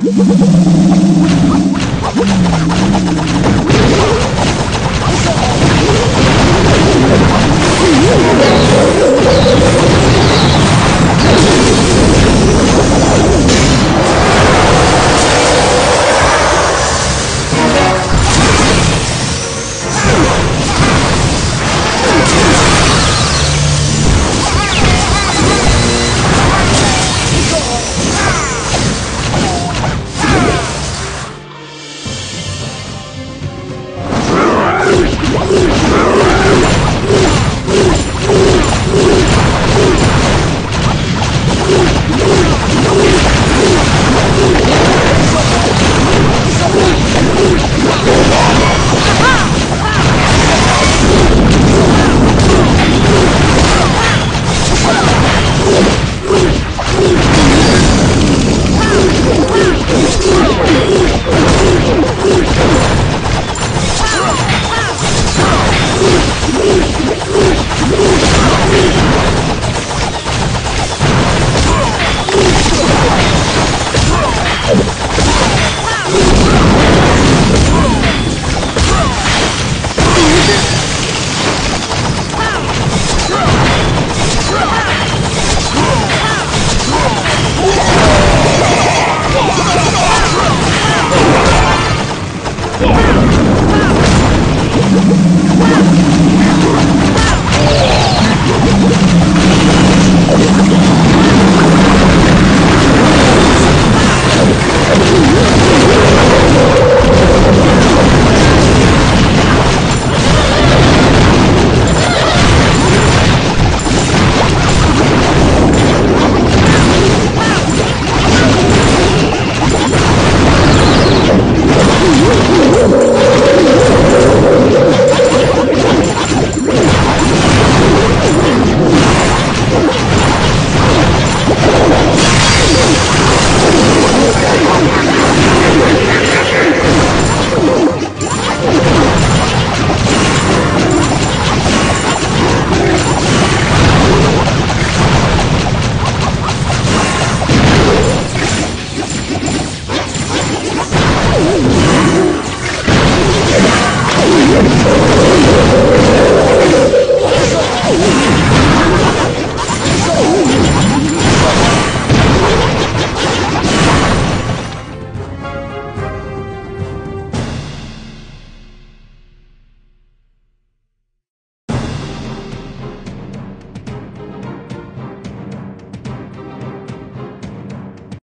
Thank Oh, my God.